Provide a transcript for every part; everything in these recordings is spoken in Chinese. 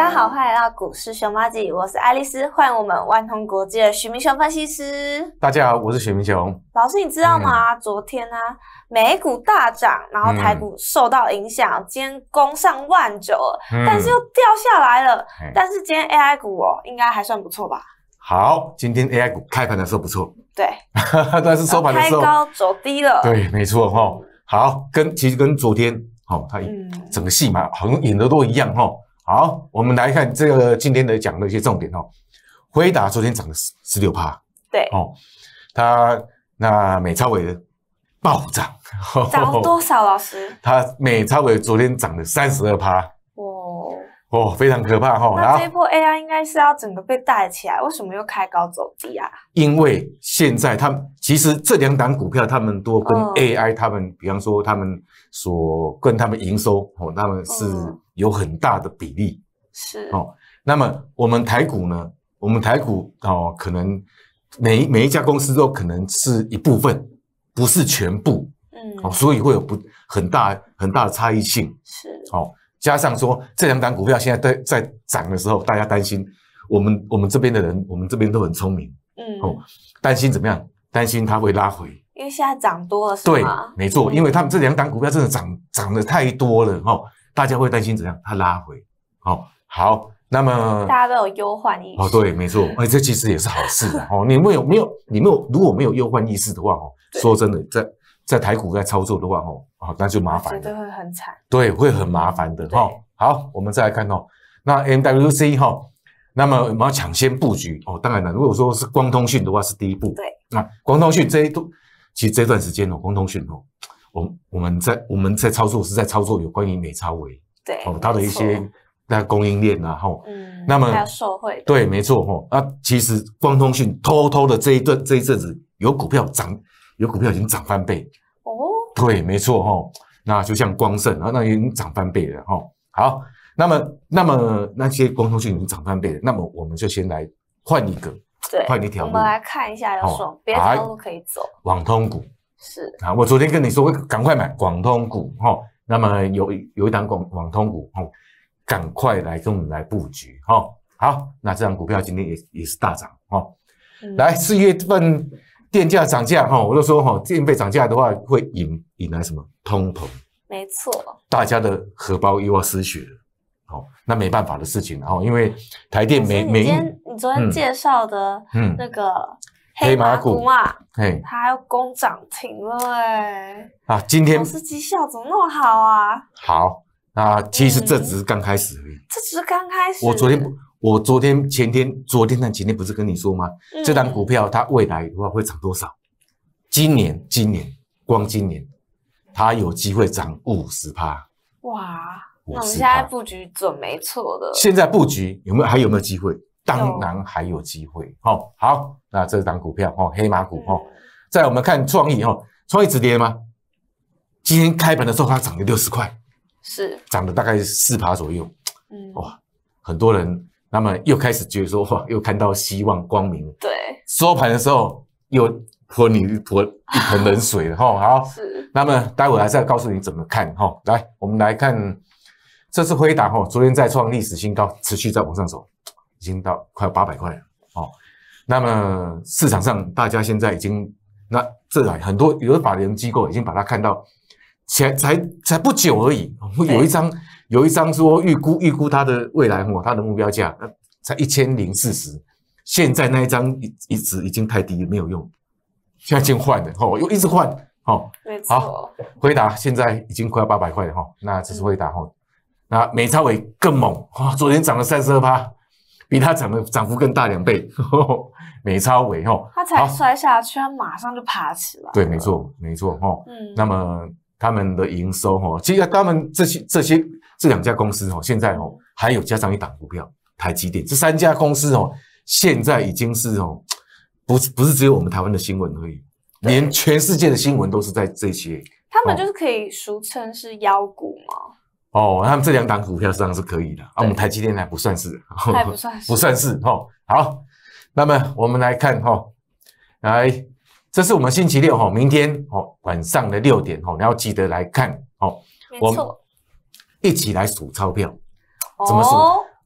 大家好，欢迎来到股市熊猫记，我是爱丽丝，欢迎我们万通国际的许明雄分析师。大家好，我是许明雄。老师，你知道吗？昨天呢，美股大涨，然后台股受到影响，今天攻上万九了，但是又掉下来了。但是今天 AI 股哦，应该还算不错吧？好，今天 AI 股开盘的时候不错，对，但是收盘的时候开高走低了。对，没错哈。好，跟其实跟昨天哦，它整个戏码好像演的都一样哈。好，我们来看这个今天的讲的一些重点哦。辉达昨天涨了十十六趴，对哦，它那美超伟的暴涨，涨了多少？老师，它美超伟昨天涨了三十二趴。哦哦，非常可怕哈！那这一波 AI 应该是要整个被带起来，为什么又开高走低啊？因为现在他们其实这两档股票，他们都跟 AI，他们比方说他们所跟他们营收哦，他们是有很大的比例是哦。那么我们台股呢？我们台股哦，可能每每一家公司都可能是一部分，不是全部，嗯，哦，所以会有不很大很大的差异性是哦。加上说这两档股票现在在在涨的时候，大家担心我们我们这边的人，我们这边都很聪明，嗯，哦，担心怎么样？担心它会拉回，因为现在涨多了是吗，对，没错，因为他们这两档股票真的涨涨得太多了，哈，大家会担心怎样？它拉回，好，好，那么大家都有忧患意识，哦，对，没错，哎，这其实也是好事的，哦，你没有没有你没有如果没有忧患意识的话，哦，说真的，在在台股在操作的话，哦。哦，那就麻烦，绝对会很惨。对，会很麻烦的哈。好，我们再来看哦，那 MWC 哈，那么我们要抢先布局哦。当然了，如果说是光通讯的话，是第一步。对，那光通讯这一段，其实这段时间哦，光通讯哦，我我们在我们在操作是在操作有关于美超维，对，哦，它的一些那供应链啊，哈，嗯，那么还有受惠，对，没错哈。那其实光通讯偷偷的这一段这一阵子有股票涨，有股票已经涨翻倍。哦对，没错哈，那就像光盛啊，那已经涨翻倍了哈。好，那么那么那些光通讯已经涨翻倍了，那么我们就先来换一个，对，换一条路。我们来看一下，有什么别的条路可以走？网通股是啊，我昨天跟你说，赶快买广通股哈。那么有有一档广广通股哈，赶快来跟我们来布局哈。好，那这张股票今天也也是大涨哈。来四月份。电价涨价哈，我就说哈，电费涨价的话会引引来什么通膨？没错，大家的荷包又要失血了，好，那没办法的事情哈，因为台电每每一你昨天介绍的那个黑马股嘛，嘿，它要攻涨停了哎，啊，今天公司绩效怎么那么好啊？好，那其实这只是刚开始而已，这只是刚开始，我昨天。我昨天、前天、昨天、那前天不是跟你说吗？这档股票它未来的话会涨多少？今年、今年光今年，它有机会涨五十趴。哇！那我们现在布局准没错的。现在布局有没有还有没有机会？当然还有机会。好，好，那这档股票哦，黑马股哦。再我们看创意哦，创意止跌吗？今天开盘的时候它涨了六十块，是涨了大概四趴左右。嗯，哇，很多人。那么又开始觉得说哇，又看到希望光明。对，收盘的时候又泼你泼一盆冷水了哈。好，是。那么待会还是要告诉你怎么看哈。来，我们来看，这次辉达哈，昨天再创历史新高，持续在往上走，已经到快八百块了。哦，那么市场上大家现在已经，那这来很多有的法人机构已经把它看到，前才才不久而已，有一张。有一张说预估预估它的未来哦，它的目标价才一千零四十，现在那一张一一直已经太低没有用，现在已经换了哦，又一直换哦，好。回答现在已经快要八百块了哈，那这是回答哈。那美超伟更猛哦，昨天涨了三十二趴，比它涨的涨幅更大两倍。美超伟哈，它才摔下去，它马上就爬起来。对，没错，没错哈。嗯，那么他们的营收哈，其实他们这些这些。这两家公司哦，现在哦还有加上一档股票，台积电。这三家公司哦，现在已经是哦，不是不是只有我们台湾的新闻而已，连全世界的新闻都是在这些。他们就是可以俗称是妖股吗？哦，他们这两档股票实际上是可以的啊。我们台积电还不算是，还不算是 不算是哈。好，那么我们来看哈，来，这是我们星期六哈，明天哦晚上的六点哦，你要记得来看哦。没错。一起来数钞票，怎么数？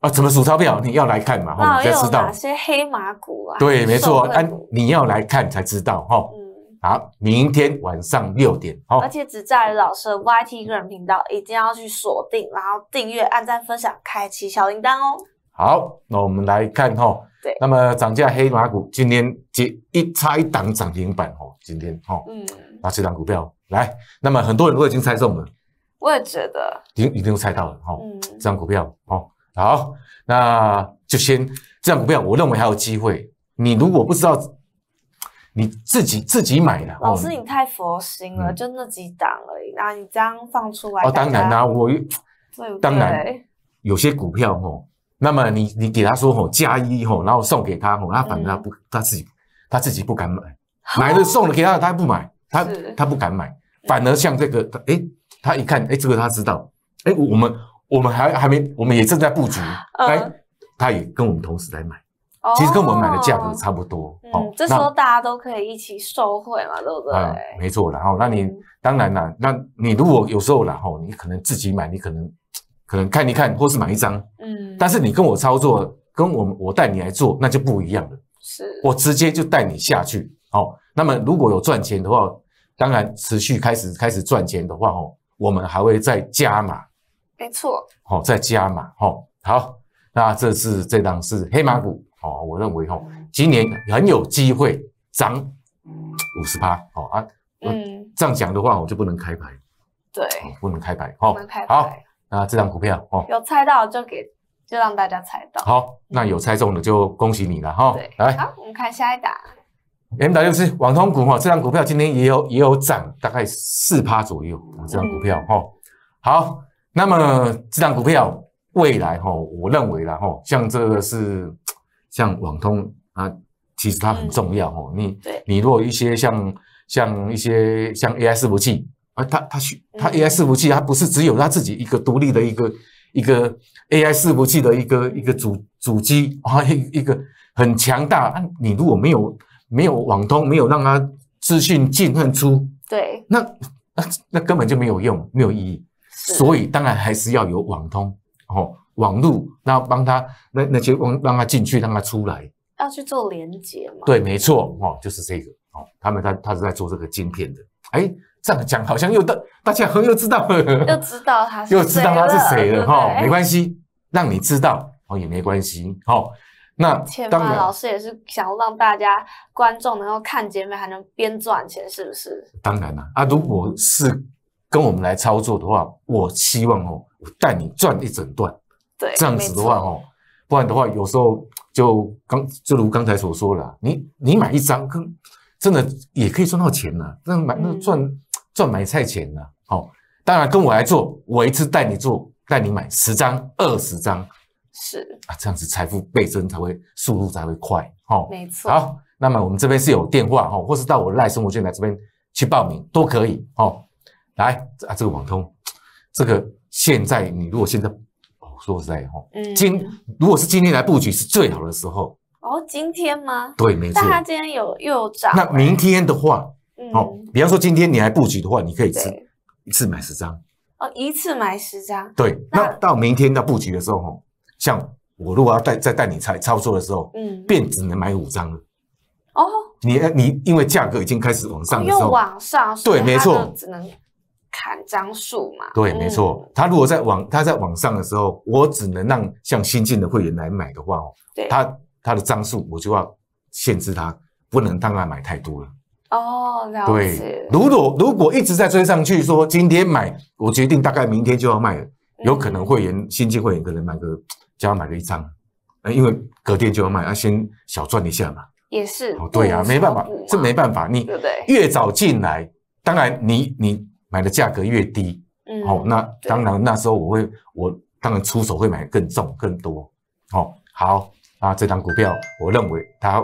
啊，怎么数钞票？你要来看嘛，你才知道哪。些黑马股啊？对，没错，啊受惠股，你要来看才知道，哈。嗯，好，明天晚上六点，好。而，且只在于老师的 YT 个人频道，一定要去锁定，然后订阅、按赞、分享、开启小铃铛哦。好，那我们来看哈，对。那么涨价黑马股今天接一差一档涨停板哦，今天哈，嗯，那这档股票来，那么很多人都已经猜中了，我也觉得，已经已经都猜到了哈，嗯，这张股票哦，好，那就先这张股票，我认为还有机会。你如果不知道，你自己自己买的。哦。老师你太佛心了，嗯。就那几档而已，那你这样放出来，哦，当然啦、我对不当然有些股票哦，那么你你给他说哦加一哦，然后送给他哦，他反正他不、他自己他自己不敢买，买了送了给他，他不买，他他不敢买，反而像这个，哎，他一看，哎，这个他知道，哎，我们我们还还没，我们也正在布局，嗯。哎，他也跟我们同时来买，其实跟我们买的价格差不多，哦嗯，这时候大家都可以一起受惠嘛，对不对？啊，没错然后那你嗯当然啦，那你如果有时候然后你可能自己买，你可能 可能看一看，或是买一张。嗯，但是你跟我操作，跟我我带你来做，那就不一样了。是我直接就带你下去，哦。那么如果有赚钱的话，当然持续开始开始赚钱的话，哦，我们还会再加码，没错，哦，再加码，哦。好，那这是这档是黑马股，哦，我认为哦，今年很有机会涨五十趴，哦啊，嗯，这样讲的话，我就不能开牌，对，哦，不能开牌，哦不能开，好，牌，那这张股票，哦，有猜到就给，就让大家猜到。好，那有猜中的就恭喜你了，哈、对，来。好，我们看下一档。M W 是网通股哈，这张股票今天也有也有涨，大概四趴左右。这张股票哈，好，那么这张股票未来哈，我认为啦哈，像这个是像网通啊，其实它很重要哦。你对你如果一些像像一些像 A I 伺服器啊，它它需它嗯 A I 伺服器，它不是只有它自己一个独立的一个一个 A I 伺服器的一个一个主主机啊，一一个很强大啊。你如果没有没有网通，没有让它资讯进和出，对，那那那根本就没有用，没有意义。所以当然还是要有网通哦，网路，那帮他那那些让让他进去，让他出来。要去做连接嘛。对，没错哦，就是这个哦，他们他他是在做这个晶片的。哎，这样讲好像又大大家好像又知道又了，知道他是又知道他是谁了哈，没。关系，让你知道哦也没关系哦。那前当然嘛老师也是想要让大家观众能够看节目，还能边赚钱，是不是？当然了啊，如果是跟我们来操作的话，我希望哦，我带你赚一整段。对，这样子的话，哦，不然的话，有时候就刚就如刚才所说了，你你买一张，跟真的也可以赚到钱呐、那买那嗯赚赚买菜钱呐、哦，当然跟我来做，我一次带你做，带你买十张、二十张是啊，这样子财富倍增才会速度才会快。哦，没错。好，那么我们这边是有电话哈、哦，或是到我的赖生活圈来这边去报名都可以哦。来啊，这个网通，这个现在你如果现在哦，说实在哈、哦，嗯，今如果是今天来布局是最好的时候，哦，今天吗？对，没错但。它今天有又有涨。那明天的话，嗯，哦，比方说今天你来布局的话，你可以是对，一次买十张，哦，一次买十张。对。那那到明天要布局的时候，哈，像我如果要带再带你操操作的时候，嗯，便只能买五张了。哦，你你因为价格已经开始往上的时又候，往上，对没错只能砍张数嘛。对，嗯没错。他如果在网他在网上的时候，我只能让像新进的会员来买的话，哦，他他的张数我就要限制他，不能让他买太多了。哦，了对，。如果如果一直在追上去，说今天买，我决定大概明天就要卖了，有可能会员新进会员可能买个就要买个一张，呃，因为隔天就要卖，要、先小赚一下嘛。也是哦，对啊，不没办法这没办法，你对不对？越早进来，当然你你买的价格越低，嗯，哦，那对当然那时候我会我当然出手会买更重更多，哦，好啊，这张股票我认为它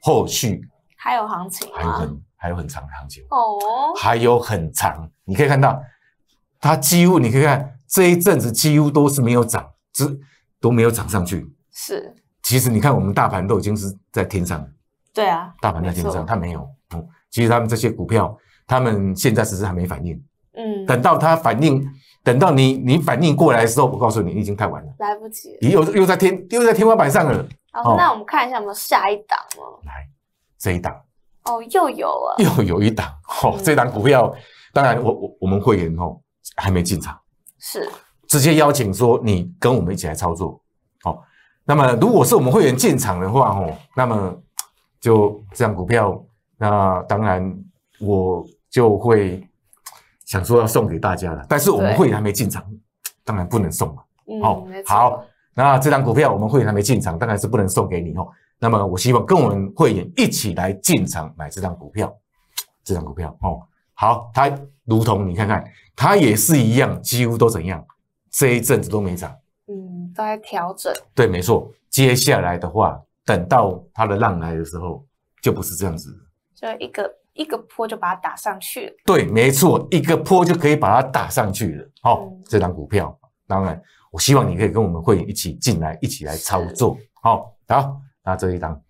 后续还有行情吗？还有很还有很长的行情。哦，还有很长，你可以看到，它几乎你可以看这一阵子几乎都是没有涨，只都没有涨上去。是，其实你看我们大盘都已经是在天上了，对啊，大盘在天上，没它没有。嗯，其实他们这些股票，他们现在只是还没反应，嗯，等到它反应，等到你你反应过来的时候，我告诉你，你已经太晚了，来不及了。你又又在天又在天花板上了。老师，那我们看一下有没有下一档哦。来，这一档哦，又有了，又有一档哦。这档股票，当然我我我们会员哦还没进场，是直接邀请说你跟我们一起来操作。好，那么如果是我们会员进场的话哦，那么就这样股票，那当然我就会想说要送给大家了。但是我们会员还没进场，当然不能送嘛。好，好。那这张股票我们会员还没进场，当然是不能送给你哦。那么我希望跟我们会员一起来进场买这张股票，这张股票哦。好，它如同你看看，它也是一样，几乎都怎样，这一阵子都没涨，嗯，都在调整。对，没错。接下来的话，等到它的浪来的时候，就不是这样子，就一个一个坡就把它打上去了。对，没错，一个坡就可以把它打上去了。好，这张股票，当然。我希望你可以跟我们会员一起进来，一起来操作。好，好，那这一档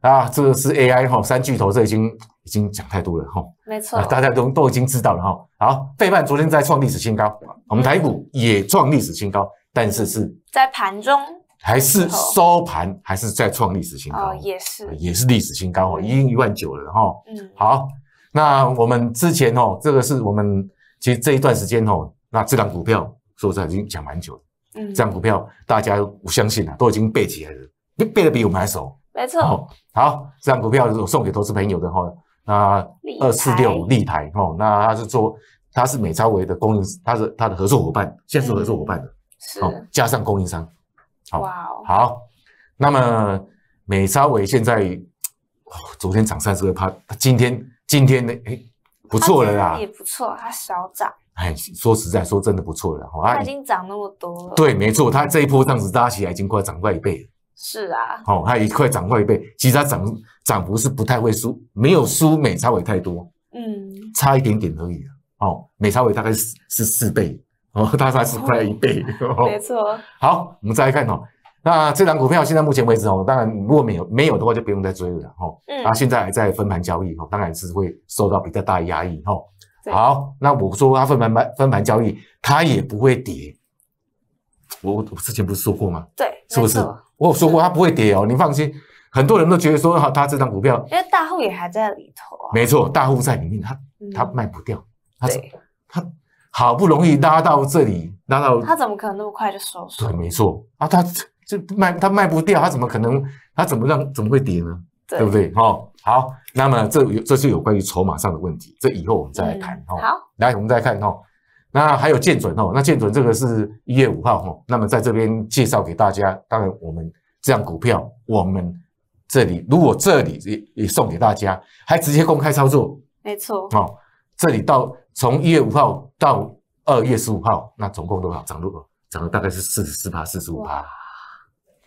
啊，这个是 AI 哈，三巨头，这已经已经讲太多了哈。没错，大家都都已经知道了哈。好，费曼昨天在创历史新高，我们台股也创历史新高，但是是在盘中还是收盘还是再创历史新高？哦，也是，也是历史新高哦，已经一万九了哈。嗯，好，那我们之前哦，这个是我们其实这一段时间哦，那这档股票说实在已经讲蛮久了。嗯，这档股票大家我相信啊，都已经背起来了，背背的比我们还熟。没错。好，这档股票我送给投资朋友的哈。那二四六立台哈，那他是做，他是美超维的供应，他是他的合作伙伴，现在是合作伙伴的。是。加上供应商。哇哦。好，那么美超维现在，昨天涨三十二趴，今天今天呢，哎，不错了啦。也不错，它小涨。哎，说实在，说真的不错了哈。它已经涨那么多了。对，没错，它这一波这样子拉起来，已经快涨快一倍了。是啊。哦，它已快涨快一倍。其实它涨涨幅是不太会输，没有输美超伟太多。嗯。差一点点而已。哦，美超伟大概是是四倍，哦，大概是快一倍。没错。好，我们再来看哦。那这张股票现在目前为止哦，当然如果没有没有的话，就不用再追了哦。嗯。那现在还在分盘交易哦，当然是会受到比较大的压抑哦。好，那我说它分盘盘分盘交易，它也不会跌。我我之前不是说过吗？对，是不是？我有说过它不会跌哦，你放心。很多人都觉得说哈，它这张股票，因为大户也还在里头啊。没错，大户在里面，它它卖不掉。对，他好不容易拉到这里，拉到他怎么可能那么快就收手？对，没错啊，他这卖他卖不掉，他怎么可能？他怎么让怎么会跌呢？对不对？哈，好，那么这有这是有关于筹码上的问题，这以后我们再来谈。哈，好，来我们再看哈，那还有建准哦，那建准这个是一月五号哈，那么在这边介绍给大家。当然我们这样股票，我们这里如果这里也也送给大家，还直接公开操作，没错。哦，这里到从一月五号到二月十五号，那总共多少涨了？涨了大概是四十四趴、四十五趴。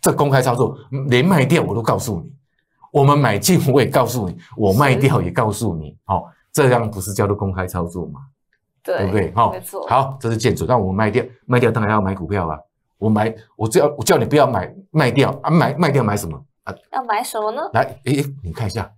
这公开操作连卖掉我都告诉你。我们买进我也告诉你，我卖掉也告诉你，好，这样不是叫做公开操作吗？对不对？好，没错。好，这是建筑，那我们卖掉，卖掉当然要买股票啊。我买，我叫我叫你不要买卖掉啊，买卖掉买什么啊？要买什么呢？来，诶，你看一下，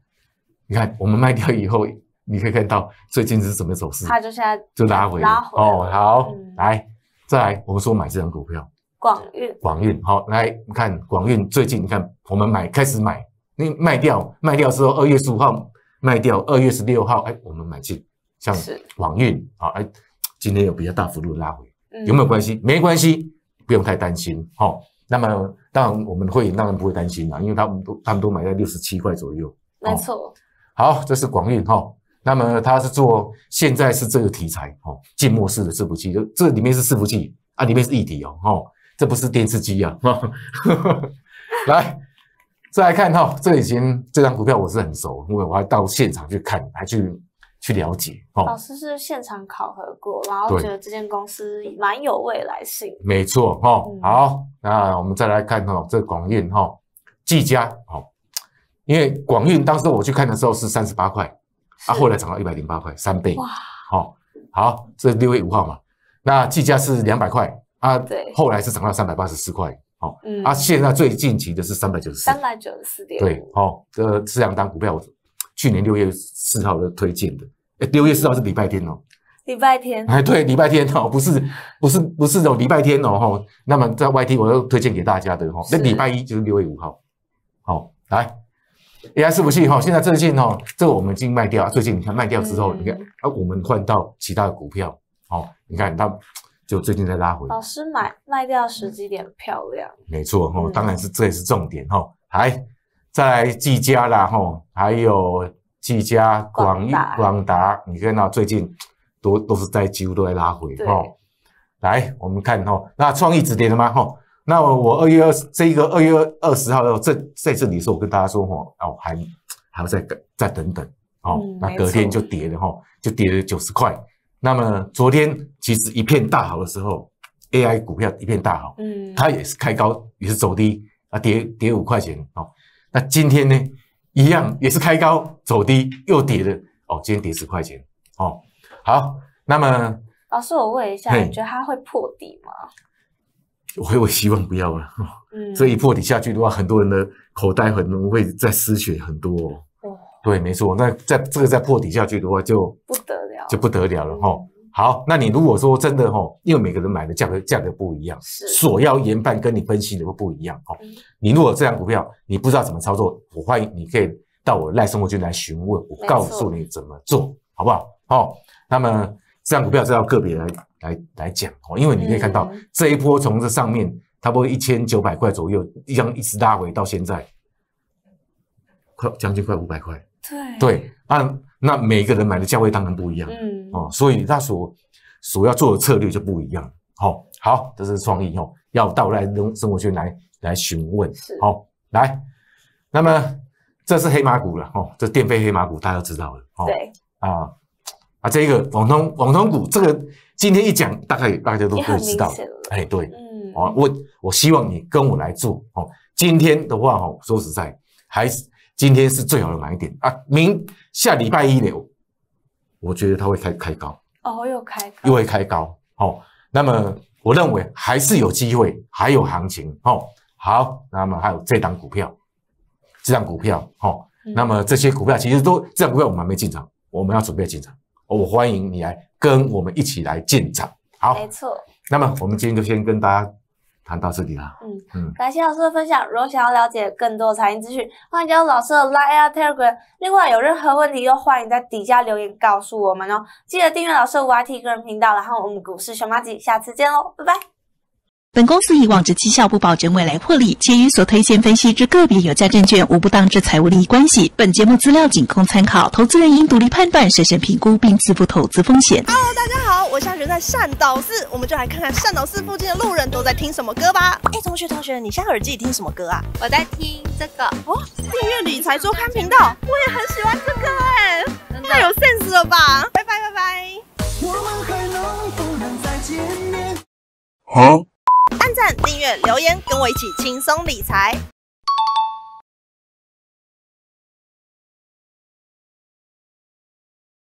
你看我们卖掉以后，你可以看到最近是怎么走势？它就现在就拉回拉回哦。好，来，再来，我们说买这张股票，广运，广运，好，来，你看广运最近，你看我们买开始买。你卖掉，卖掉之后，二月十五号卖掉，二月十六号，哎，我们买进，像网运好，哎，今天有比较大幅度的拉回，有没有关系？没关系，不用太担心，哈。那么当然我们会当然不会担心啦，因为他们都他们都买在六十七块左右，没错。好，这是广运哈，那么它是做现在是这个题材，哦，静默式的伺服器，就这里面是伺服器啊，里面是一体哦，哈，这不是电视机啊，来。再来看哈，这已经这张股票我是很熟，因为我还到现场去看，还去去了解。哦，老师是现场考核过，然后觉得这间公司蛮有未来性。没错哈，好，那我们再来看哈，这广运哈，技嘉哈，因为广运当时我去看的时候是三十八块，啊，后来涨到一百零八块，三倍。哇，好，好，这六月五号嘛，那计价是两百块啊，对，后来是涨到三百八十四块。好，啊，现在最近期的是三百九十四，三百九十四点对，好，这这两单股票，去年六月四号的推荐的，哎，六月四号是礼拜天哦，礼拜天，哎，对，礼拜天哦，不是不是不是哦，礼拜天哦哈。那么在 YT 我要推荐给大家的哈，那礼拜一就是六月五号，好来，AI 伺服器哈，现在最近哈，这个我们已经卖掉，最近你看卖掉之后，你看啊，我们换到其他的股票，好，你看它就最近在拉回。老师买卖掉时机点漂亮，没错哈，当然是这也是重点哈，还再来技嘉啦哈，还有技嘉、广益、广达，你看到最近。都都是在几乎都在拉回哈，来我们看哈，那创意止跌了吗哈？那我二月二这一个二月二十号的这在这里的时候，我跟大家说哈，哦还还要再等再等等哦，那隔天就跌了哈，就跌了九十块。那么昨天其实一片大好的时候，AI 股票一片大好，嗯，它也是开高也是走低啊，跌跌五块钱哦。那今天呢一样也是开高走低又跌了哦，今天跌十块钱哦。好，那么老师，我问一下，你觉得它会破底吗？我 我希望不要了。嗯，这一破底下去的话，很多人的口袋可能会再失血很多。哦，对，没错。那在这个再破底下去的话，就不得了，就不得了了哈。好，那你如果说真的哈，因为每个人买的价格价格不一样，所要研判跟你分析的会不一样哈。你如果这张股票你不知道怎么操作，我欢迎你可以到我赖生活君来询问，我告诉你怎么做好不好？好。那么这样股票是要个别来来来讲哦，因为你可以看到这一波从这上面差不多一千九百块左右，一样一直拉回到现在，快将近快五百块。对对，那那每个人买的价位当然不一样，嗯哦，所以他所所要做的策略就不一样。好，好，这是创意哦，要到来生生活圈来来询问。好，来，那么这是黑马股了哦，这电费黑马股大家都知道了。对啊。啊，这个网通网通股，这个今天一讲，大概大家都可以知道。哎，对，嗯，哦，我我希望你跟我来做哦。今天的话，哈，说实在，还是今天是最好的买点啊。明下礼拜一呢，我觉得它会开开高。哦，又开，又会开高。好，那么我认为还是有机会，还有行情。哦，好，那么还有这档股票，这档股票，哦，那么这些股票其实都这档股票我们还没进场，我们要准备进场。我欢迎你来跟我们一起来进场，好，没错。那么我们今天就先跟大家谈到这里啦。嗯嗯，感谢老师的分享。如果想要了解更多财经资讯，欢迎加入老师的 Line Telegram。另外，有任何问题都欢迎在底下留言告诉我们哦。记得订阅老师的 YT 个人频道，然后我们股市熊猫记，下次见喽，拜拜。本公司以往之绩效不保证未来获利，且与所推荐分析之个别有价证券无不当之财务利益关系。本节目资料仅供参考，投资人应独立判断、审慎评估并自负投资风险。Hello，大家好，我现在在善导寺，我们就来看看善导寺附近的路人都在听什么歌吧。哎，同学，同学，你现在耳机里听什么歌啊？我在听这个哦，订阅理财周刊频道，我也很喜欢这个哎，太有 sense 了吧！拜拜拜拜。我们还能不能再见面？好。按赞订阅留言跟我一起轻松理财。